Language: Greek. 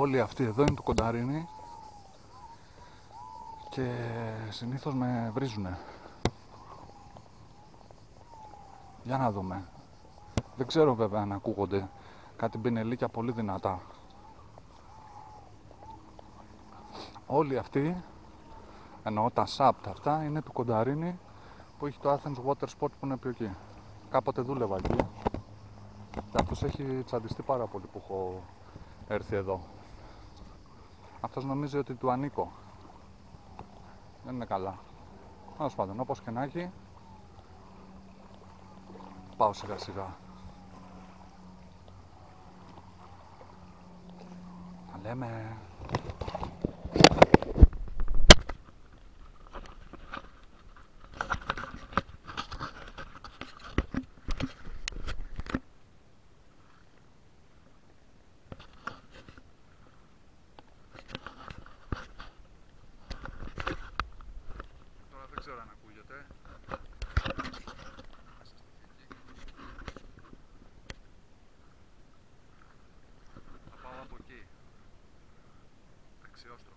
Όλοι αυτοί εδώ είναι του κονταρίνι και συνήθως με βρίζουνε. Για να δούμε. Δεν ξέρω βέβαια αν ακούγονται κάτι μπινελίκια πολύ δυνατά. Όλοι αυτοί, εννοώ τα σάπτ αυτά, είναι του Κονταρίνη που έχει το Athens Water Sport που είναι πιο εκεί. Κάποτε δούλευα εκεί. Και αυτός έχει τσαντιστεί πάρα πολύ που έχω έρθει εδώ. Αυτός νομίζει ότι του ανήκω. Δεν είναι καλά. Τέλος πάντων, όπως και να έχει, πάω σιγά σιγά. Τα λέμε. Δεν ξέρω αν ακούγεται. Θα πάω από εκεί. Αξιόστροφα.